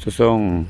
这种